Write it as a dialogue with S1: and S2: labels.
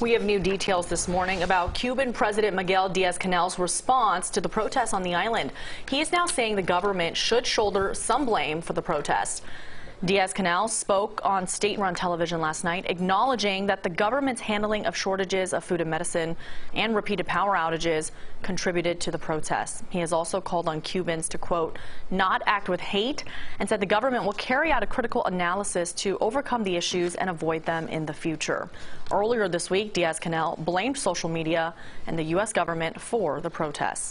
S1: We have new details this morning about Cuban President Miguel Diaz-Canel's response to the protests on the island. He is now saying the government should shoulder some blame for the protests. Diaz-Canel spoke on state-run television last night, acknowledging that the government's handling of shortages of food and medicine and repeated power outages contributed to the protests. He has also called on Cubans to, quote, not act with hate and said the government will carry out a critical analysis to overcome the issues and avoid them in the future. Earlier this week, Diaz-Canel blamed social media and the U.S. government for the protests.